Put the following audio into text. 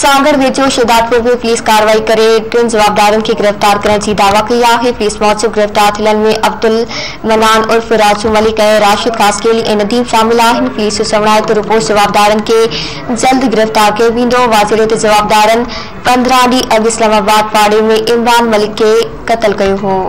सागर वेझो शिदातपुर में पुलिस कार्रवाई करे। टिन जवाबदारों खे गिरफ़्तार करने की दावा कई है। पुलिस मूजिब गिरफ़्तार थियलनि में अब्दुल मनान उर्फ़ राजू मलिक राशिद कासकेली ऐं नदीम शामिल आहिनि पुलिस सवणाए त रुपो जवाबदारनि खे जल्द गिरफ़्तार कयो वेंदो वाज़ेरे ते जवाबदारनि पंद्रहं ॾींहं अॻु इस्लामाबाद पाड़े में इमरान मलिक खे क़तल कयो हो।